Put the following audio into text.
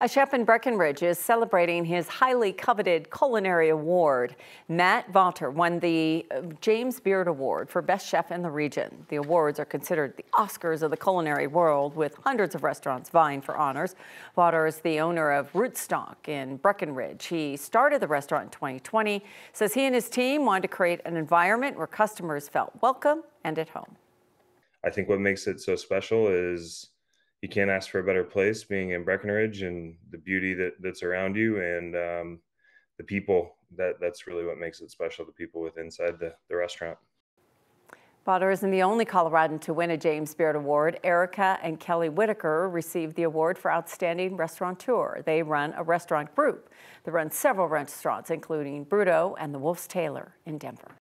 A chef in Breckenridge is celebrating his highly coveted culinary award. Matt Vawter won the uh, James Beard Award for Best Chef in the region. The awards are considered the Oscars of the culinary world, with hundreds of restaurants vying for honors. Vawter is the owner of Rootstalk in Breckenridge. He started the restaurant in 2020, says he and his team wanted to create an environment where customers felt welcome and at home. I think what makes it so special is you can't ask for a better place being in Breckenridge and the beauty that, that's around you and um, the people that that's really what makes it special the people with inside the, the restaurant Vawter isn't the only Coloradan to win a James Beard Award. Erika and Kelly Whitaker received the award for Outstanding Restaurateur. They run a restaurant group that runs several restaurants, including Bruto and the Wolf's Tailor in Denver.